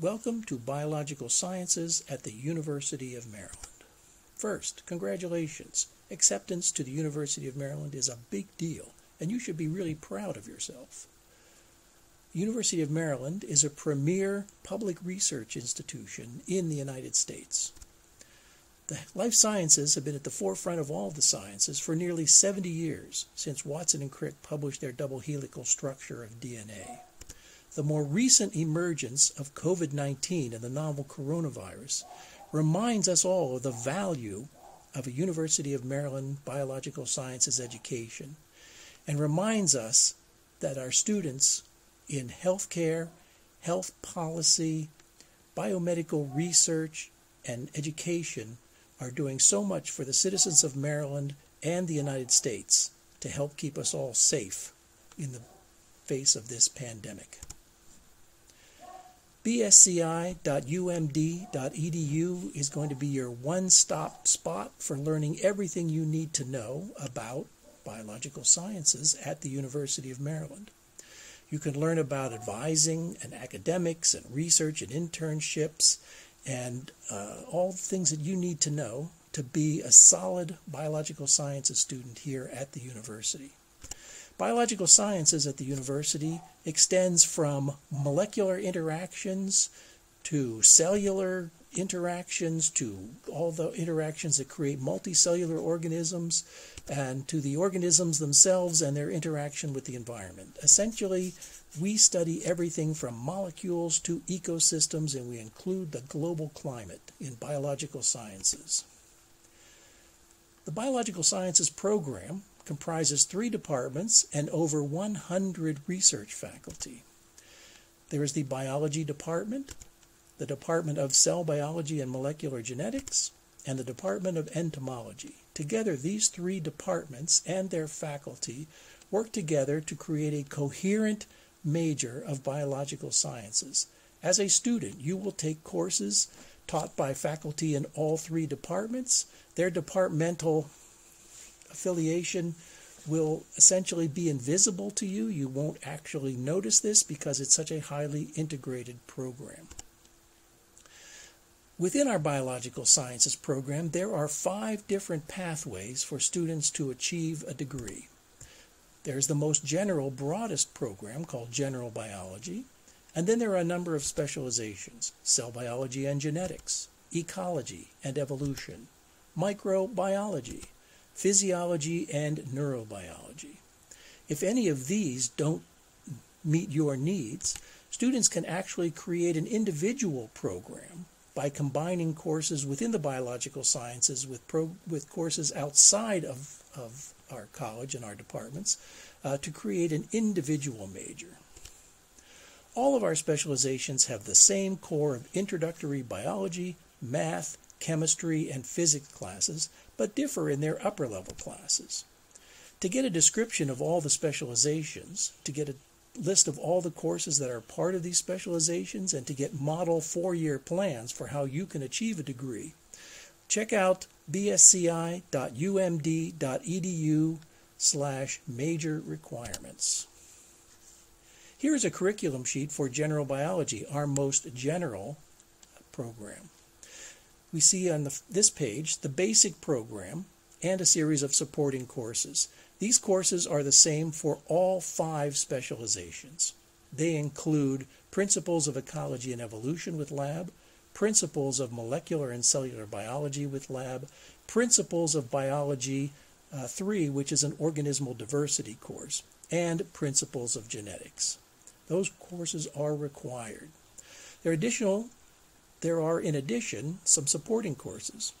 Welcome to Biological Sciences at the University of Maryland. First, congratulations. Acceptance to the University of Maryland is a big deal, and you should be really proud of yourself. The University of Maryland is a premier public research institution in the United States. The life sciences have been at the forefront of all the sciences for nearly 70 years since Watson and Crick published their double helical structure of DNA. The more recent emergence of COVID 19 and the novel coronavirus reminds us all of the value of a University of Maryland biological sciences education and reminds us that our students in healthcare, health policy, biomedical research, and education are doing so much for the citizens of Maryland and the United States to help keep us all safe in the face of this pandemic. BSCI.umd.edu is going to be your one stop spot for learning everything you need to know about biological sciences at the University of Maryland. You can learn about advising and academics and research and internships and uh, all the things that you need to know to be a solid biological sciences student here at the university. Biological sciences at the university extends from molecular interactions to cellular interactions to all the interactions that create multicellular organisms and to the organisms themselves and their interaction with the environment. Essentially, we study everything from molecules to ecosystems and we include the global climate in biological sciences. The Biological Sciences program comprises three departments and over 100 research faculty. There is the Biology Department, the Department of Cell Biology and Molecular Genetics, and the Department of Entomology. Together, these three departments and their faculty work together to create a coherent major of biological sciences. As a student, you will take courses taught by faculty in all three departments. Their departmental affiliation will essentially be invisible to you. You won't actually notice this because it's such a highly integrated program. Within our biological sciences program, there are five different pathways for students to achieve a degree. There's the most general, broadest program called General Biology, and then there are a number of specializations cell biology and genetics, ecology and evolution, microbiology, physiology, and neurobiology. If any of these don't meet your needs, students can actually create an individual program by combining courses within the biological sciences with, pro, with courses outside of, of our college and our departments uh, to create an individual major. All of our specializations have the same core of introductory biology, math, chemistry, and physics classes, but differ in their upper level classes. To get a description of all the specializations, to get a list of all the courses that are part of these specializations, and to get model four year plans for how you can achieve a degree, check out bsci.umd.edu slash major requirements. Here is a curriculum sheet for general biology, our most general program we see on the, this page the basic program and a series of supporting courses. These courses are the same for all five specializations. They include Principles of Ecology and Evolution with Lab, Principles of Molecular and Cellular Biology with Lab, Principles of Biology uh, 3, which is an organismal diversity course, and Principles of Genetics. Those courses are required. There are additional there are, in addition, some supporting courses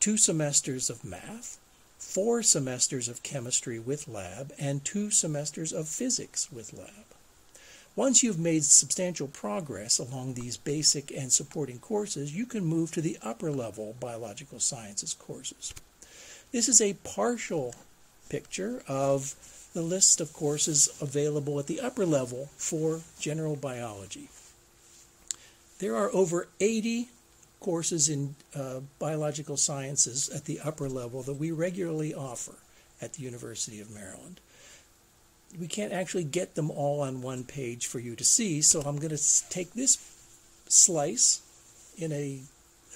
two semesters of math, four semesters of chemistry with lab, and two semesters of physics with lab. Once you've made substantial progress along these basic and supporting courses, you can move to the upper level biological sciences courses. This is a partial picture of the list of courses available at the upper level for general biology. There are over 80 courses in uh, biological sciences at the upper level that we regularly offer at the University of Maryland. We can't actually get them all on one page for you to see, so I'm going to take this slice in a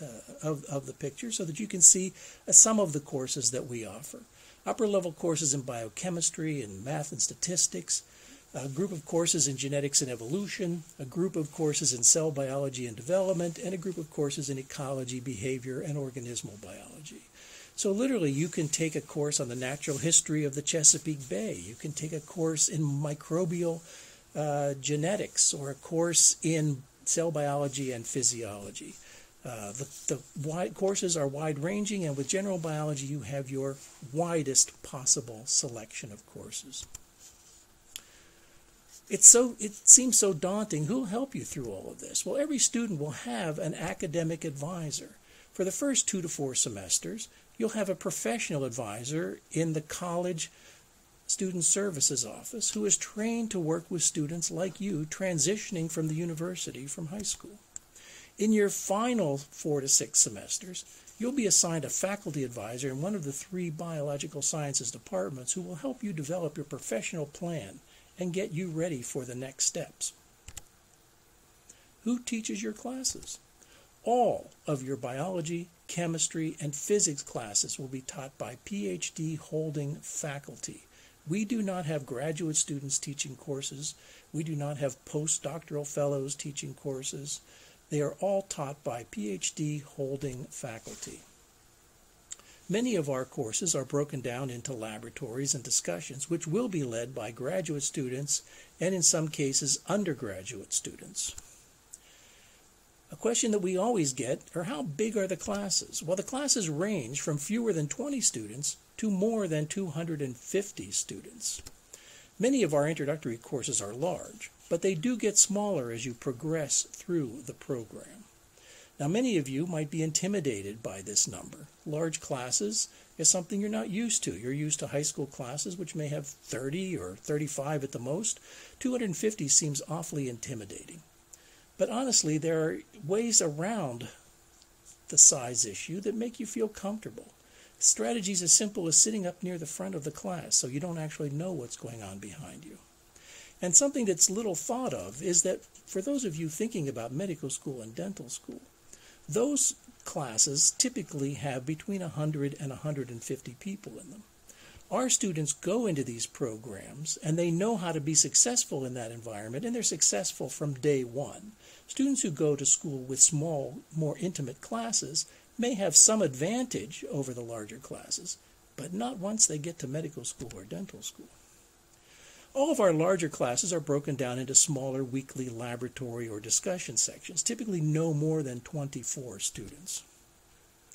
uh, of, of the picture so that you can see uh, some of the courses that we offer. Upper level courses in biochemistry and math and statistics, a group of courses in genetics and evolution, a group of courses in cell biology and development, and a group of courses in ecology, behavior, and organismal biology. So, literally, you can take a course on the natural history of the Chesapeake Bay. You can take a course in microbial uh, genetics or a course in cell biology and physiology. Uh, the, the wide courses are wide ranging, and with general biology, you have your widest possible selection of courses. It's so it seems so daunting. Who'll help you through all of this? Well, every student will have an academic advisor. For the first two to four semesters, you'll have a professional advisor in the college student services office who is trained to work with students like you transitioning from the university from high school. In your final four to six semesters, you'll be assigned a faculty advisor in one of the three biological sciences departments who will help you develop your professional plan and get you ready for the next steps. Who teaches your classes? All of your biology, chemistry, and physics classes will be taught by PhD holding faculty. We do not have graduate students teaching courses. We do not have postdoctoral fellows teaching courses. They are all taught by PhD holding faculty. Many of our courses are broken down into laboratories and discussions, which will be led by graduate students and, in some cases, undergraduate students. A question that we always get are how big are the classes? Well, the classes range from fewer than 20 students to more than 250 students. Many of our introductory courses are large but they do get smaller as you progress through the program. Now, many of you might be intimidated by this number. Large classes is something you're not used to. You're used to high school classes, which may have 30 or 35 at the most. 250 seems awfully intimidating. But honestly, there are ways around the size issue that make you feel comfortable. Strategies as simple as sitting up near the front of the class so you don't actually know what's going on behind you. And something that's little thought of is that for those of you thinking about medical school and dental school, those classes typically have between 100 and 150 people in them. Our students go into these programs and they know how to be successful in that environment, and they're successful from day one. Students who go to school with small, more intimate classes may have some advantage over the larger classes, but not once they get to medical school or dental school. All of our larger classes are broken down into smaller weekly laboratory or discussion sections, typically no more than 24 students.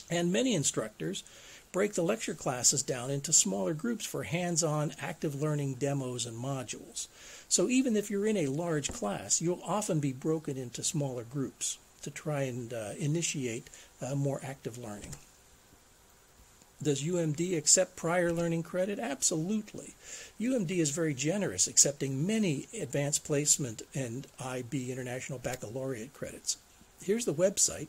And many instructors break the lecture classes down into smaller groups for hands on active learning demos and modules. So even if you're in a large class, you'll often be broken into smaller groups to try and uh, initiate uh, more active learning. Does UMD accept prior learning credit? Absolutely. UMD is very generous, accepting many advanced placement and IB International Baccalaureate credits. Here's the website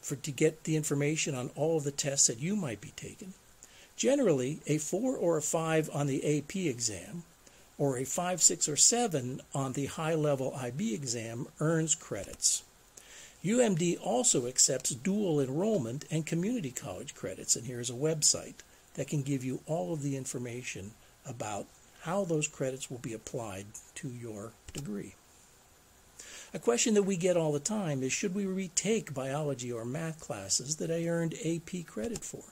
for to get the information on all of the tests that you might be taking. Generally, a 4 or a 5 on the AP exam or a 5, 6, or 7 on the high level IB exam earns credits. UMD also accepts dual enrollment and community college credits, and here's a website that can give you all of the information about how those credits will be applied to your degree. A question that we get all the time is should we retake biology or math classes that I earned AP credit for?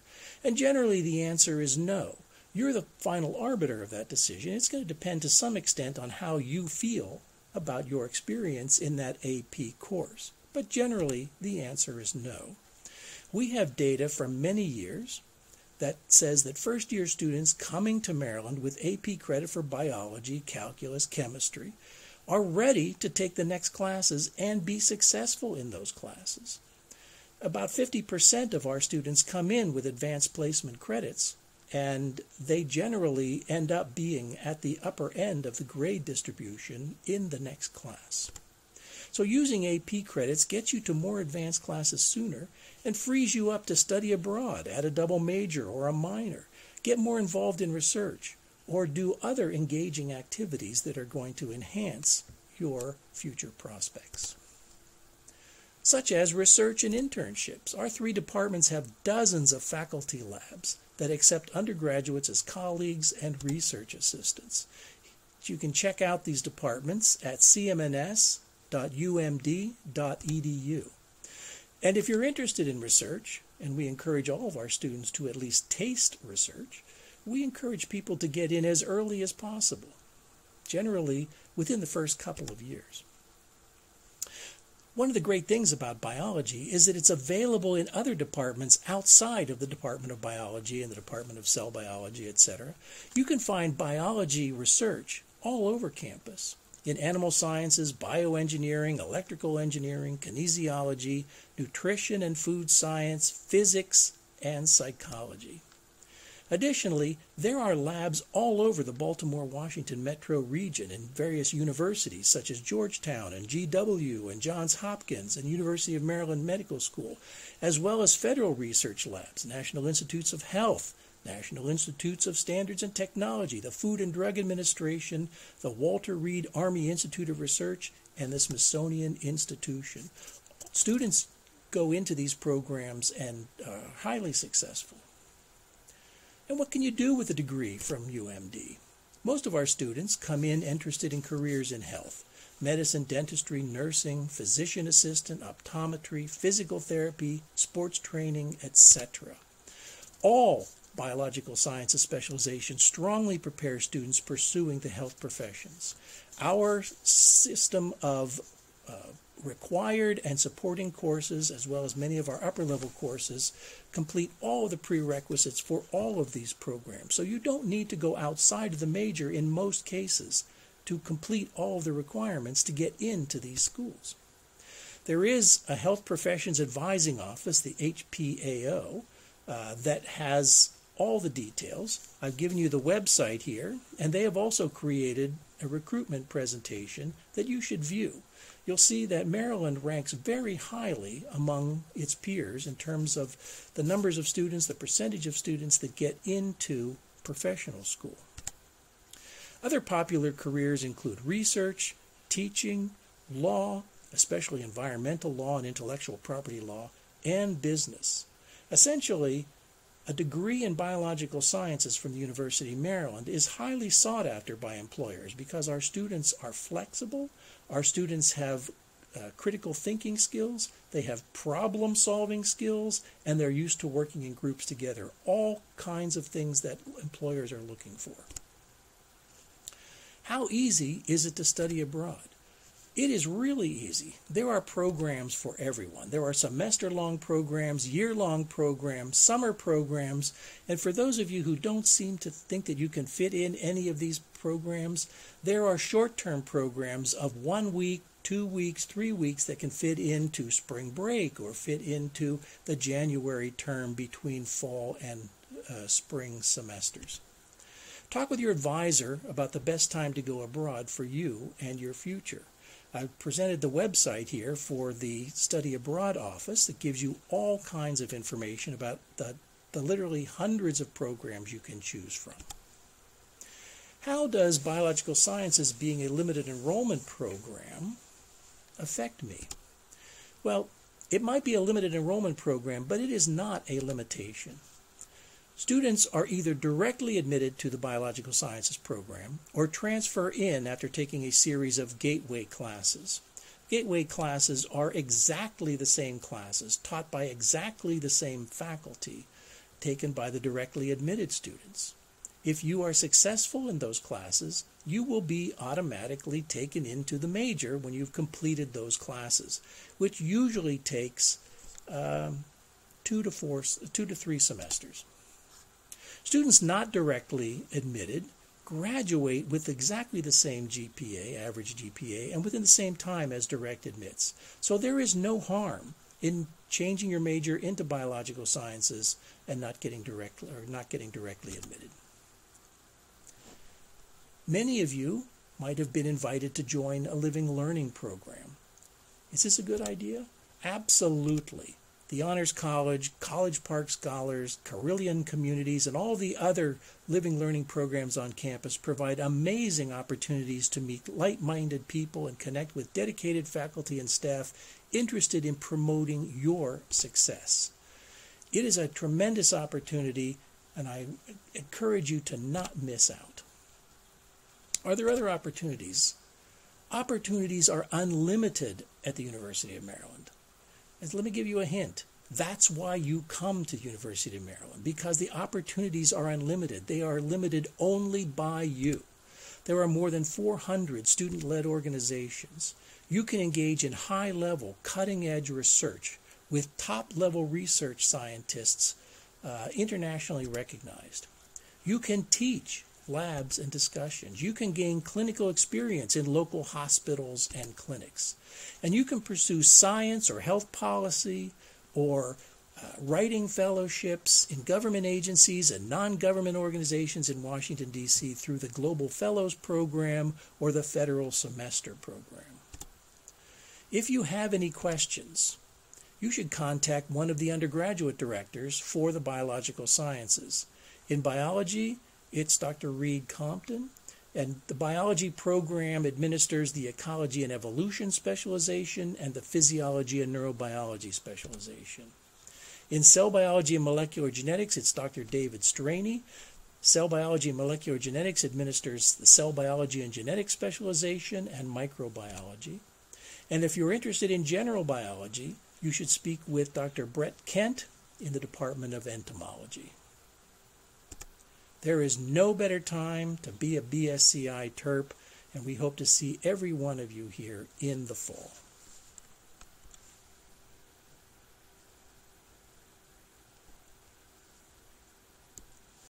And generally the answer is no. You're the final arbiter of that decision. It's going to depend to some extent on how you feel about your experience in that AP course but generally the answer is no. We have data from many years that says that first year students coming to Maryland with AP credit for biology, calculus, chemistry are ready to take the next classes and be successful in those classes. About 50% of our students come in with advanced placement credits, and they generally end up being at the upper end of the grade distribution in the next class. So using AP credits gets you to more advanced classes sooner and frees you up to study abroad, add a double major or a minor, get more involved in research, or do other engaging activities that are going to enhance your future prospects. such as research and internships. Our three departments have dozens of faculty labs that accept undergraduates as colleagues and research assistants. You can check out these departments at cmns.umd.edu. And if you're interested in research, and we encourage all of our students to at least taste research, we encourage people to get in as early as possible, generally within the first couple of years. One of the great things about biology is that it's available in other departments outside of the Department of Biology and the Department of Cell Biology, etc. You can find biology research all over campus in animal sciences, bioengineering, electrical engineering, kinesiology, nutrition and food science, physics, and psychology. Additionally, there are labs all over the Baltimore Washington metro region in various universities such as Georgetown and GW and Johns Hopkins and University of Maryland Medical School, as well as federal research labs, National Institutes of Health, National Institutes of Standards and Technology, the Food and Drug Administration, the Walter Reed Army Institute of Research, and the Smithsonian Institution. Students go into these programs and are highly successful. And what can you do with a degree from UMD? Most of our students come in interested in careers in health medicine, dentistry, nursing, physician assistant, optometry, physical therapy, sports training, etc. All biological sciences specialization strongly prepare students pursuing the health professions. Our system of uh, required and supporting courses, as well as many of our upper level courses, complete all the prerequisites for all of these programs. So you don't need to go outside of the major in most cases to complete all the requirements to get into these schools. There is a Health Professions Advising Office, the HPAO, uh, that has all the details. I've given you the website here, and they have also created a recruitment presentation that you should view. You'll see that Maryland ranks very highly among its peers in terms of the numbers of students, the percentage of students that get into professional school. Other popular careers include research, teaching, law, especially environmental law and intellectual property law, and business. Essentially, a degree in biological sciences from the University of Maryland is highly sought after by employers because our students are flexible, our students have uh, critical thinking skills, they have problem solving skills, and they're used to working in groups together. All kinds of things that employers are looking for. How easy is it to study abroad? It is really easy. There are programs for everyone. There are semester long programs, year long programs, summer programs. And for those of you who don't seem to think that you can fit in any of these programs, there are short term programs of one week, two weeks, three weeks that can fit into spring break or fit into the January term between fall and uh, spring semesters. Talk with your advisor about the best time to go abroad for you and your future. I've presented the website here for the Study Abroad office that gives you all kinds of information about the, the literally hundreds of programs you can choose from. How does biological sciences being a limited enrollment program affect me? Well, it might be a limited enrollment program, but it is not a limitation. Students are either directly admitted to the biological sciences program or transfer in after taking a series of gateway classes. Gateway classes are exactly the same classes taught by exactly the same faculty taken by the directly admitted students. If you are successful in those classes, you will be automatically taken into the major when you've completed those classes, which usually takes um, two to four, two to three semesters. Students not directly admitted graduate with exactly the same GPA, average GPA, and within the same time as direct admits. So there is no harm in changing your major into biological sciences and not getting directly or not getting directly admitted. Many of you might have been invited to join a living learning program. Is this a good idea? Absolutely. The Honors College, College Park Scholars, Carillon Communities, and all the other living learning programs on campus provide amazing opportunities to meet like minded people and connect with dedicated faculty and staff interested in promoting your success. It is a tremendous opportunity, and I encourage you to not miss out. Are there other opportunities? Opportunities are unlimited at the University of Maryland. And let me give you a hint. That's why you come to the University of Maryland, because the opportunities are unlimited. They are limited only by you. There are more than 400 student led organizations. You can engage in high level, cutting edge research with top level research scientists uh, internationally recognized. You can teach labs and discussions. You can gain clinical experience in local hospitals and clinics. And you can pursue science or health policy or uh, writing fellowships in government agencies and non government organizations in Washington, D.C. through the Global Fellows Program or the Federal Semester Program. If you have any questions, you should contact one of the undergraduate directors for the biological sciences. In biology, it's Dr. Reid Compton, and the biology program administers the ecology and evolution specialization and the physiology and neurobiology specialization. In cell biology and molecular genetics, it's Dr. David Straney. Cell biology and molecular genetics administers the cell biology and genetics specialization and microbiology. And if you're interested in general biology, you should speak with Dr. Brett Kent in the Department of Entomology. There is no better time to be a BSCI TERP, and we hope to see every one of you here in the fall.